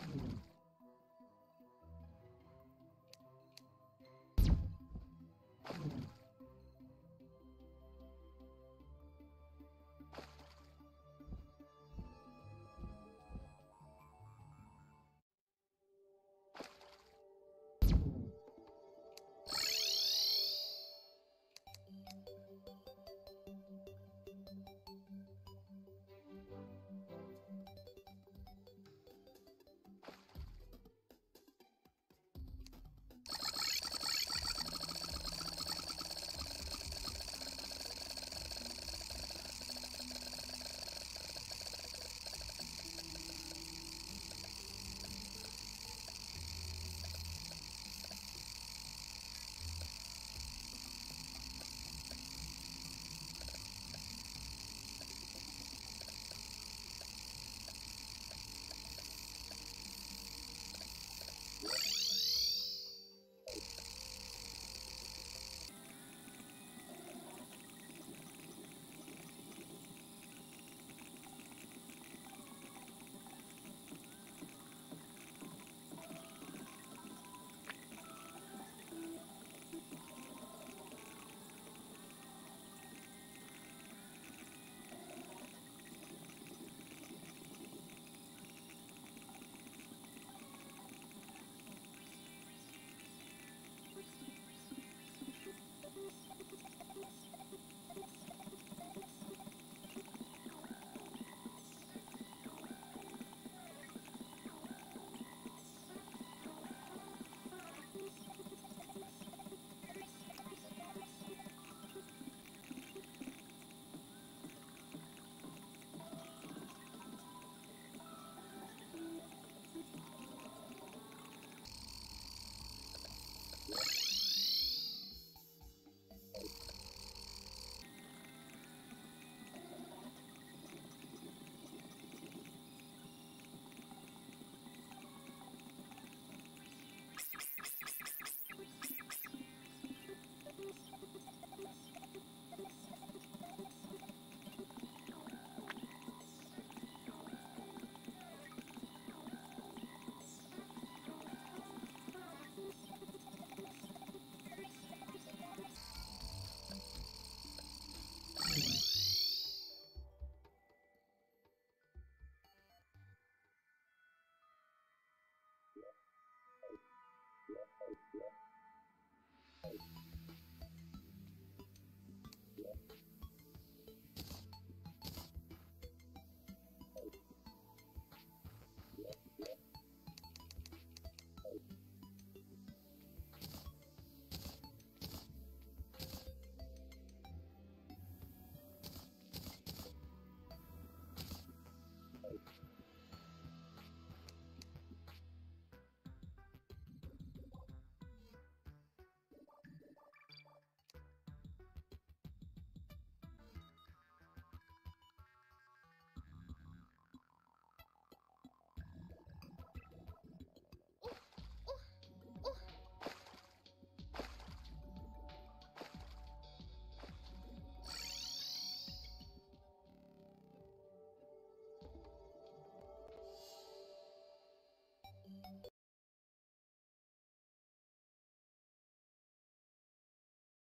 Mm-hmm.